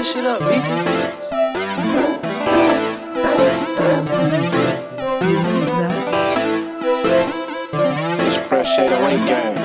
this shit up, people. It's fresh shade away gang.